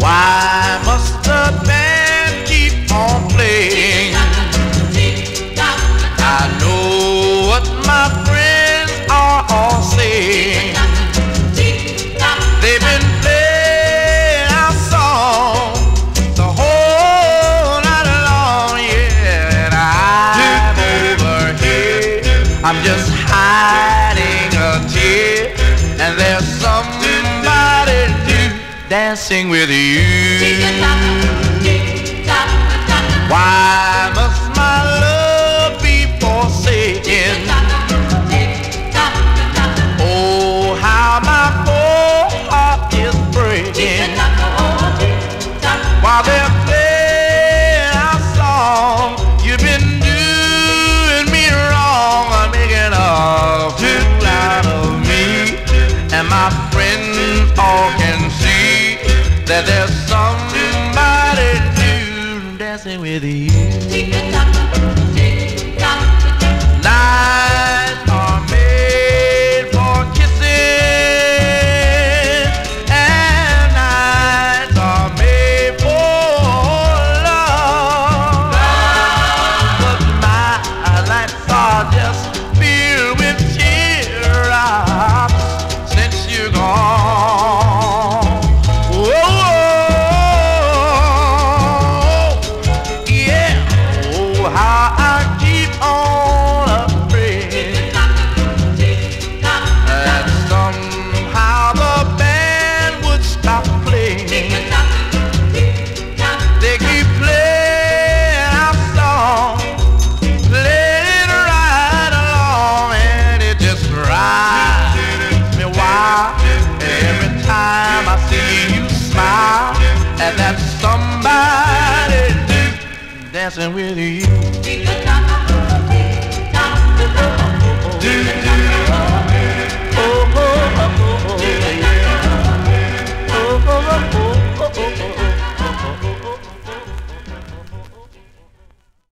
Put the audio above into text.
Why must the band keep on playing? I know what my friends are all saying. They've been playing our song the whole night long, yeah. And I'm. I'm just hiding a tear, and there's somebody new dancing with you. Why all can see that there's somebody new dancing with you. How I dancing with you.